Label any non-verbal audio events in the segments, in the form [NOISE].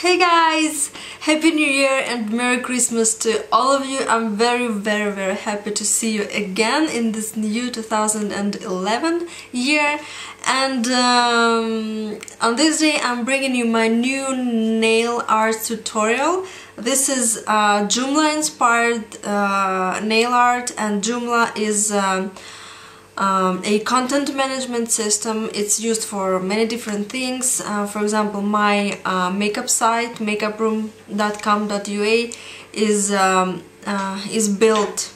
Hey guys! Happy New Year and Merry Christmas to all of you. I'm very very very happy to see you again in this new 2011 year and um, on this day I'm bringing you my new nail art tutorial. This is uh, Joomla inspired uh, nail art and Joomla is um, um, a content management system. It's used for many different things. Uh, for example, my uh, makeup site, makeuproom.com.ua, is um, uh, is built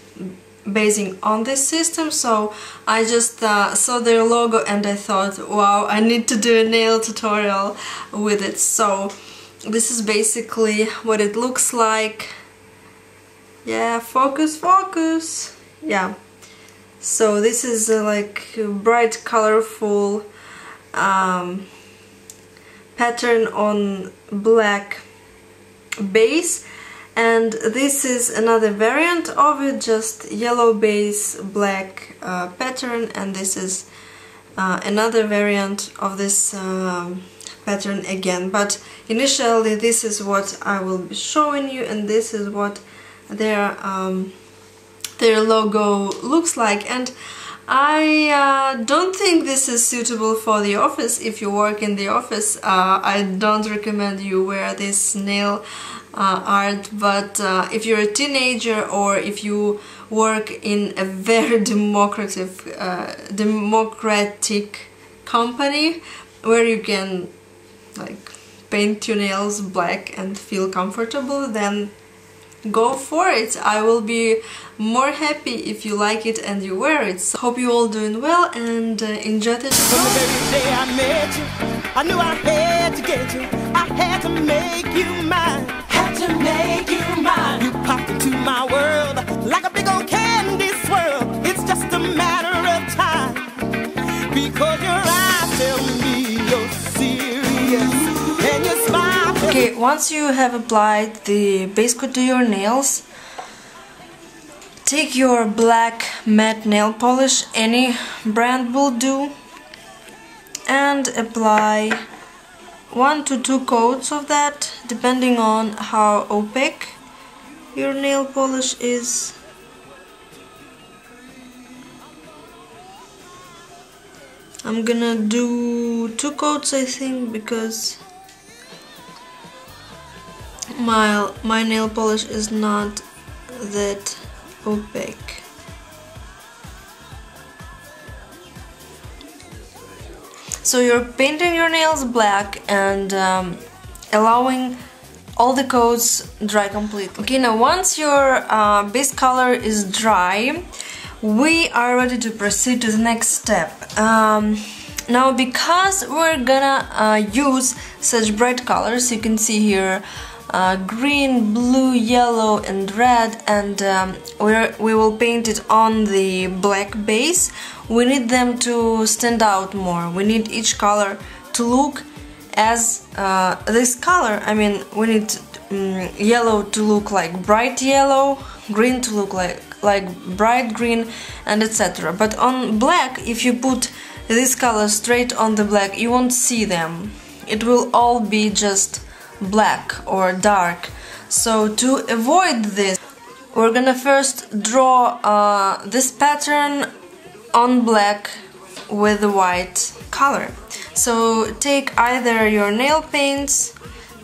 basing on this system. So I just uh, saw their logo and I thought, wow, I need to do a nail tutorial with it. So this is basically what it looks like. Yeah, focus, focus. Yeah so this is uh, like bright colorful um, pattern on black base. And this is another variant of it just yellow base black uh, pattern. And this is uh, another variant of this um, pattern again. But initially this is what I will be showing you. And this is what their um, their logo looks like. And I uh, don't think this is suitable for the office. If you work in the office uh, I don't recommend you wear this nail uh, art. But uh, if you're a teenager or if you work in a very [LAUGHS] democratic uh, democratic company where you can like paint your nails black and feel comfortable then go for it. I will be more happy if you like it and you wear it. So hope you all doing well and uh, enjoy show. From the very day I met you, I knew I had to get you. I had to make you once you have applied the base coat to your nails, take your black matte nail polish, any brand will do, and apply one to two coats of that, depending on how opaque your nail polish is. I'm gonna do two coats I think because my, my nail polish is not that opaque. So you're painting your nails black and um, allowing all the coats dry completely. Okay, now once your uh, base color is dry, we are ready to proceed to the next step. Um, now because we're gonna uh, use such bright colors, you can see here uh, green, blue, yellow and red and um, we will paint it on the black base. We need them to stand out more. We need each color to look as uh, this color. I mean, we need um, yellow to look like bright yellow, green to look like, like bright green and etc. But on black, if you put this color straight on the black, you won't see them. It will all be just black or dark. So to avoid this, we're gonna first draw uh, this pattern on black with white color. So take either your nail paints,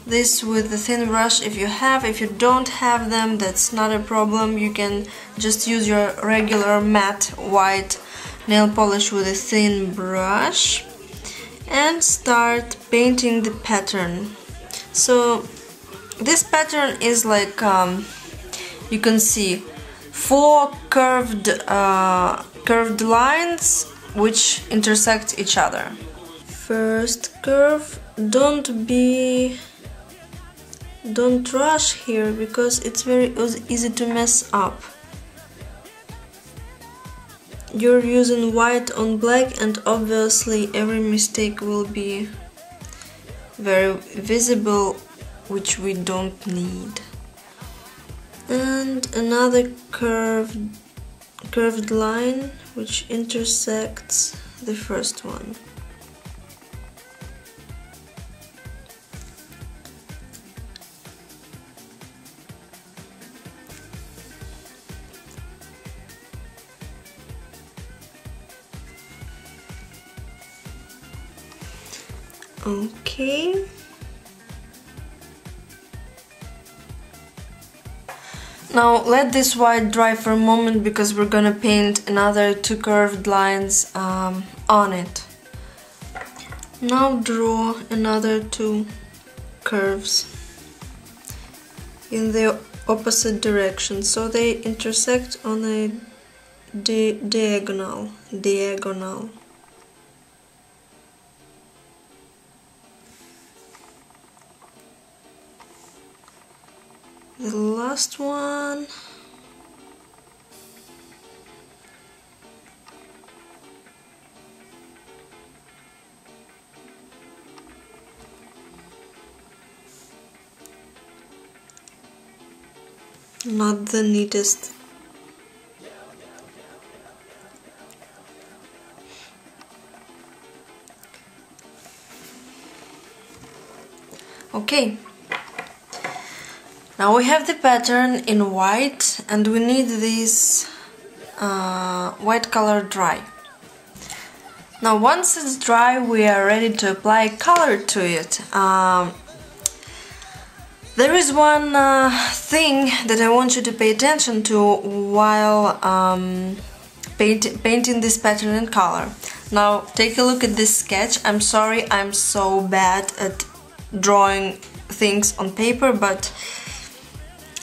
this with the thin brush if you have, if you don't have them that's not a problem, you can just use your regular matte white nail polish with a thin brush and start painting the pattern so this pattern is like um, you can see four curved uh, curved lines which intersect each other. First curve don't be don't rush here because it's very easy to mess up. You're using white on black and obviously every mistake will be very visible which we don't need. And another curved curved line which intersects the first one Okay. Now let this white dry for a moment because we're gonna paint another two curved lines um, on it. Now draw another two curves in the opposite direction so they intersect on a di diagonal diagonal the last one. Not the neatest. Okay now we have the pattern in white and we need this uh, white color dry. Now once it's dry we are ready to apply color to it. Um, there is one uh, thing that I want you to pay attention to while um, paint, painting this pattern in color. Now take a look at this sketch. I'm sorry I'm so bad at drawing things on paper but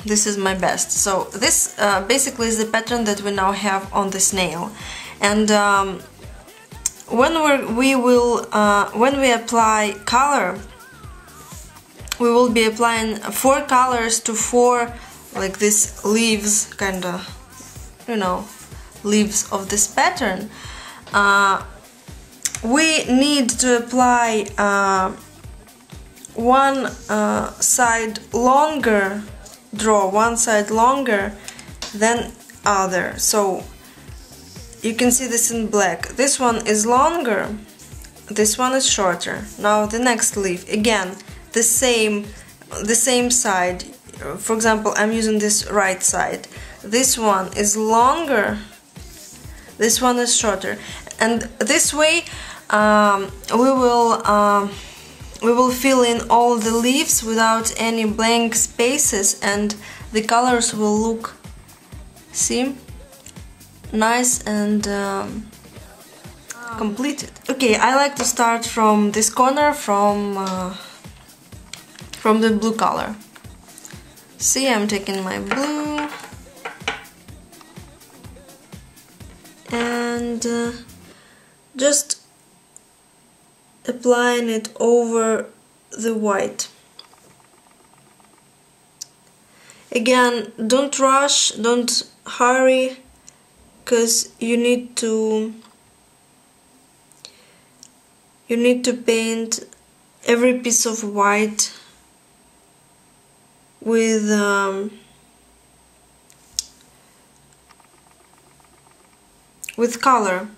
this is my best. So this uh, basically is the pattern that we now have on the snail. And um, when we will, uh, when we apply color, we will be applying four colors to four like these leaves, kinda, you know, leaves of this pattern. Uh, we need to apply uh, one uh, side longer draw one side longer than other. So you can see this in black. This one is longer this one is shorter. Now the next leaf again the same the same side. For example I'm using this right side. This one is longer this one is shorter. And this way um, we will um, we will fill in all the leaves without any blank spaces and the colors will look see nice and um, completed. Okay I like to start from this corner from uh, from the blue color. See I'm taking my blue. And uh, just applying it over the white. Again, don't rush, don't hurry, because you need to you need to paint every piece of white with um, with color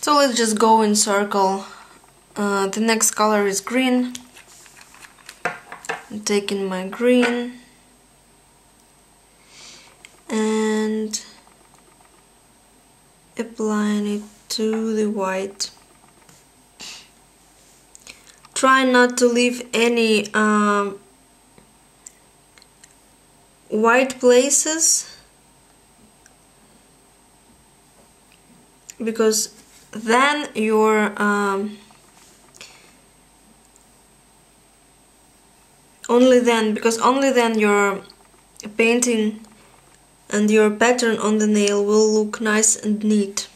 So let's just go in circle. Uh, the next color is green. I'm taking my green and applying it to the white. Try not to leave any um, white places because then your um, only then because only then your painting and your pattern on the nail will look nice and neat.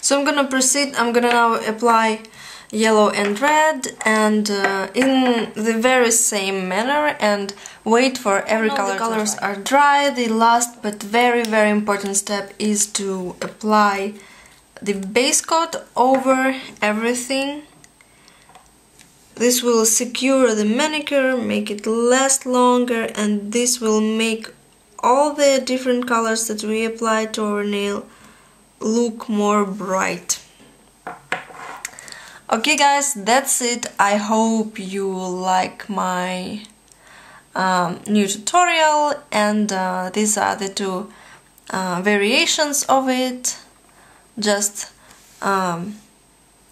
So I'm gonna proceed I'm gonna now apply yellow and red and uh, in the very same manner and wait for every color the colors are dry. The last but very very important step is to apply the base coat over everything. This will secure the manicure make it last longer and this will make all the different colors that we apply to our nail look more bright Okay guys, that's it. I hope you like my um, new tutorial and uh, these are the two uh, variations of it. Just um,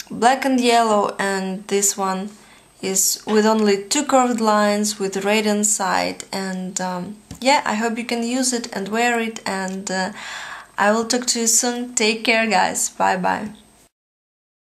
black and yellow and this one is with only two curved lines with red inside and um, yeah I hope you can use it and wear it and uh, I will talk to you soon take care guys bye bye